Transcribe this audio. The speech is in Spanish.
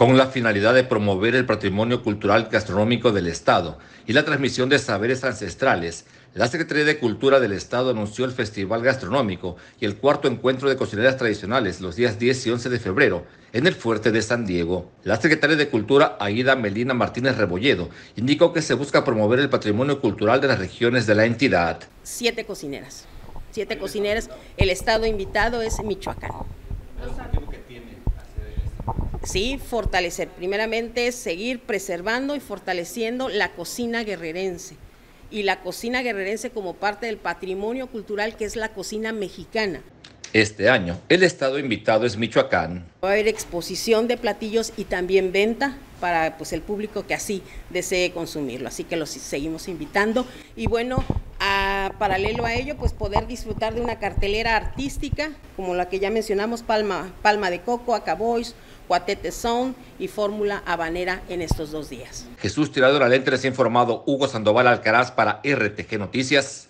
con la finalidad de promover el patrimonio cultural gastronómico del Estado y la transmisión de saberes ancestrales. La Secretaría de Cultura del Estado anunció el Festival Gastronómico y el cuarto encuentro de cocineras tradicionales los días 10 y 11 de febrero en el Fuerte de San Diego. La Secretaria de Cultura, Aida Melina Martínez Rebolledo, indicó que se busca promover el patrimonio cultural de las regiones de la entidad. Siete cocineras, siete cocineras. El Estado invitado es Michoacán. Sí, fortalecer. Primeramente seguir preservando y fortaleciendo la cocina guerrerense. Y la cocina guerrerense como parte del patrimonio cultural que es la cocina mexicana. Este año, el estado invitado es Michoacán. Va a haber exposición de platillos y también venta para pues, el público que así desee consumirlo. Así que los seguimos invitando. Y bueno, a, paralelo a ello, pues poder disfrutar de una cartelera artística como la que ya mencionamos, Palma, Palma de Coco, Acaboys, Cuatete Sound y Fórmula Habanera en estos dos días. Jesús Tirador Alente les ha informado Hugo Sandoval Alcaraz para RTG Noticias.